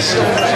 Hey,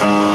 Uh...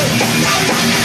Hey!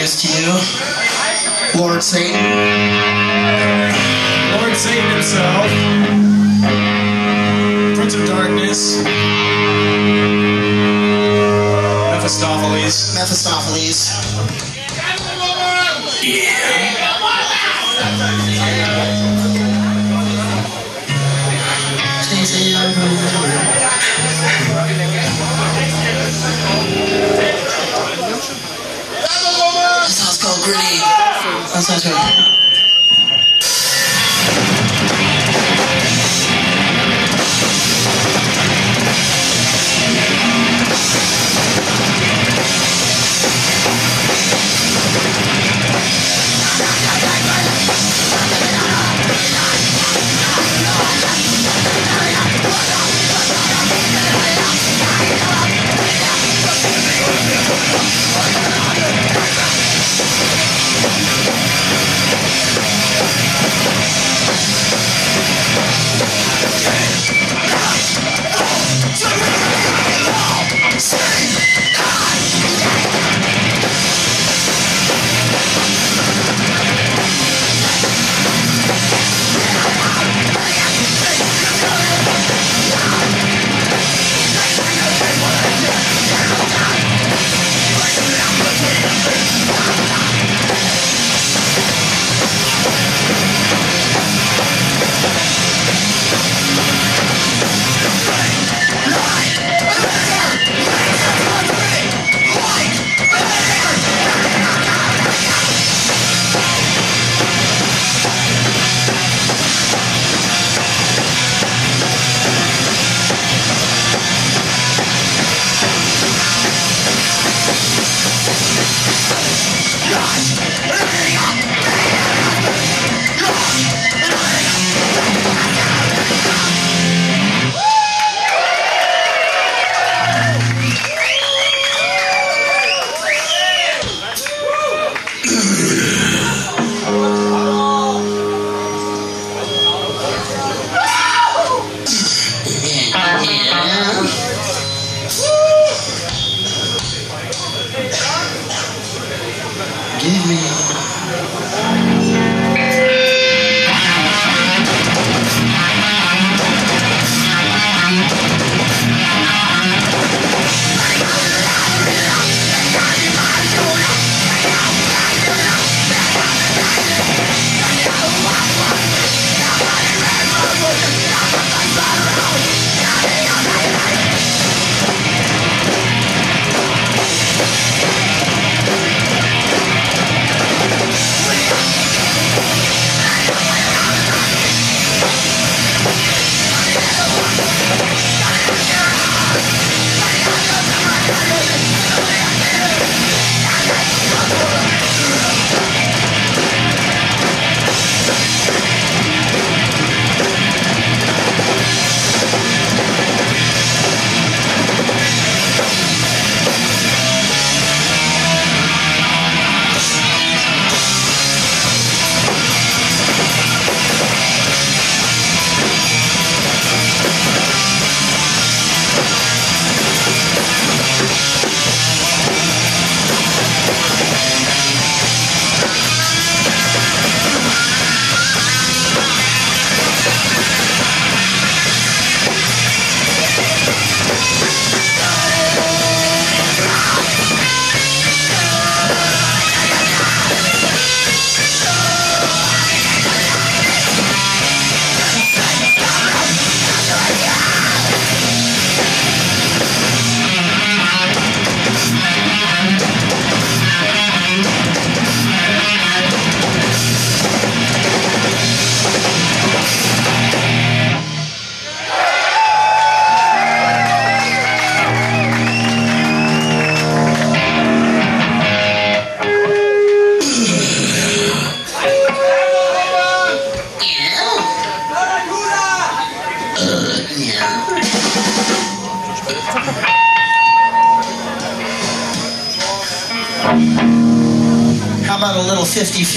To you Lord Satan. Lord Satan himself, Prince of Darkness, Mephistopheles. Mephistopheles. That Sounds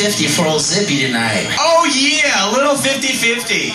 50 for old Zippy tonight. Oh, yeah, a little 50 50.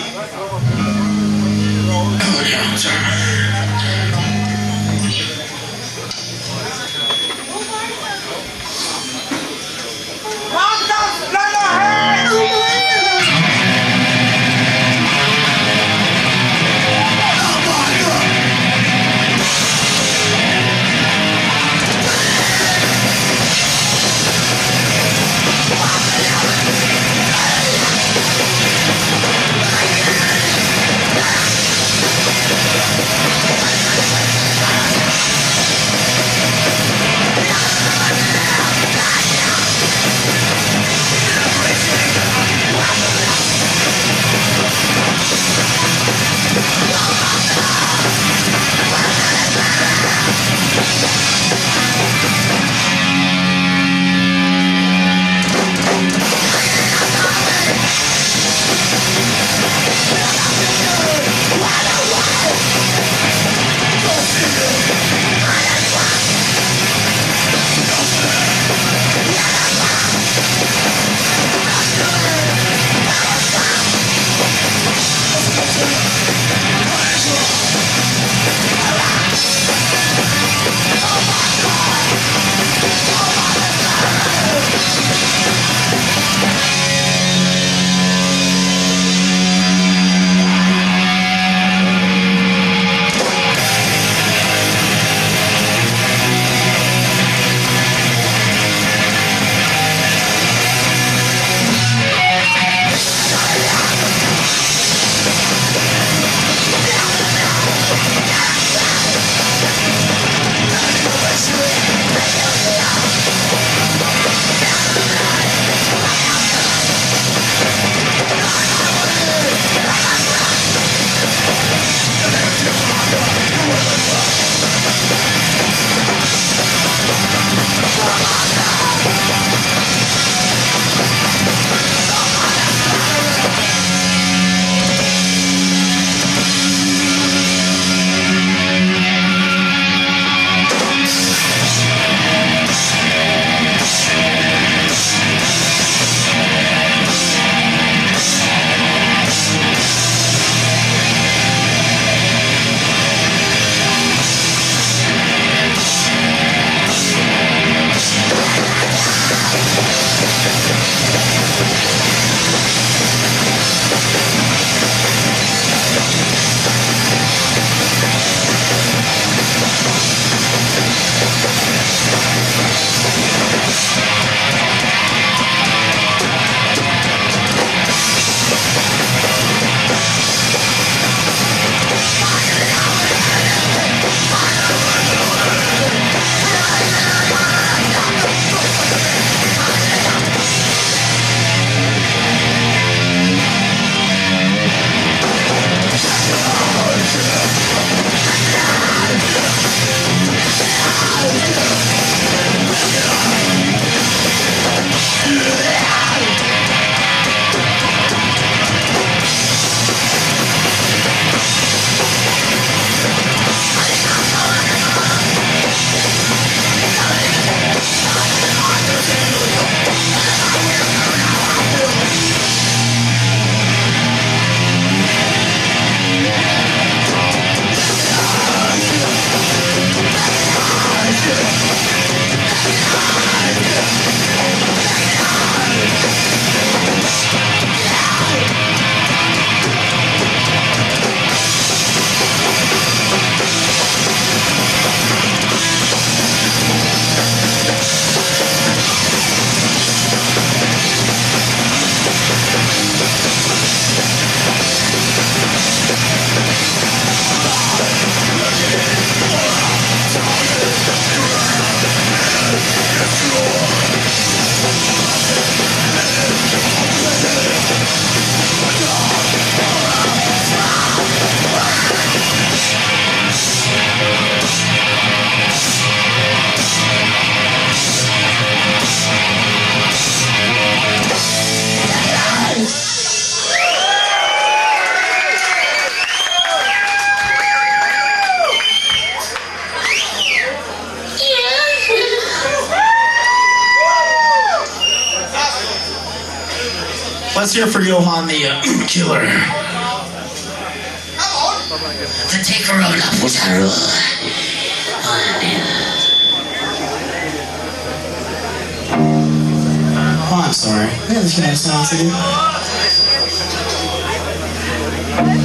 I'm sorry. We have a few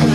more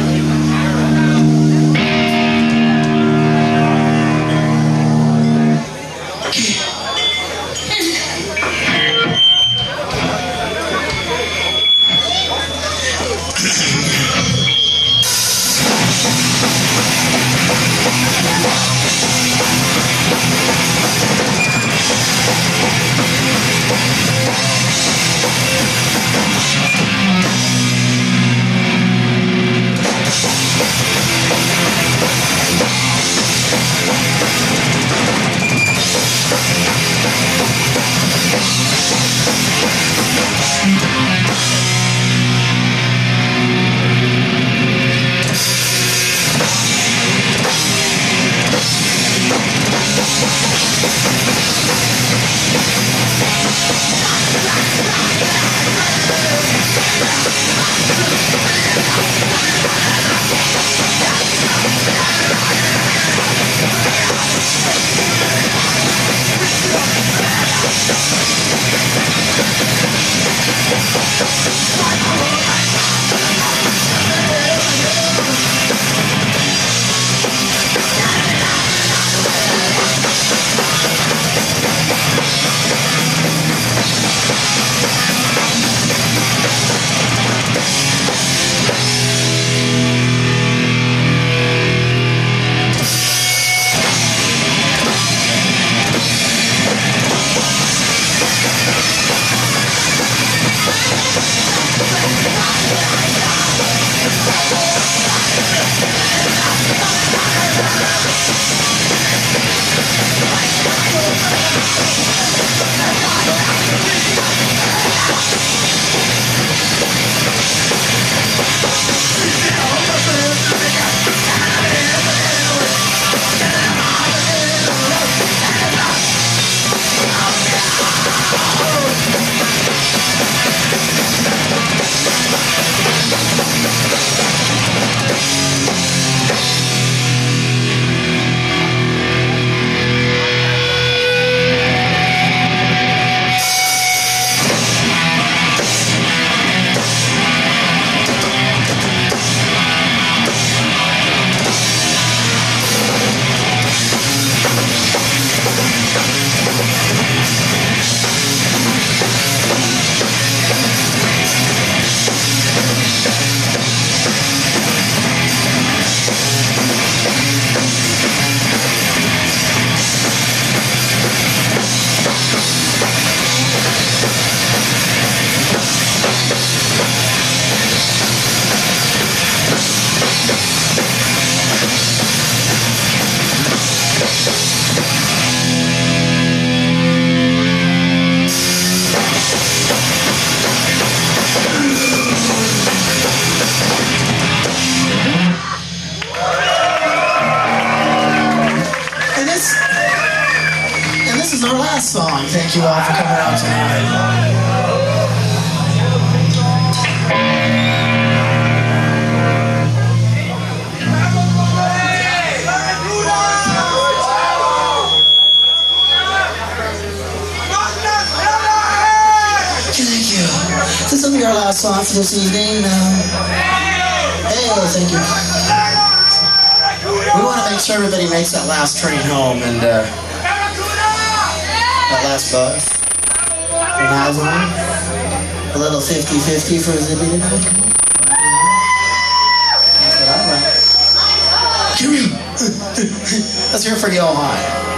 this evening. Um, hey, thank you. We want to make sure everybody makes that last train home and uh, that last bus. A little 50-50 for Zippy tonight. That's what I like. Here hear it for Johan.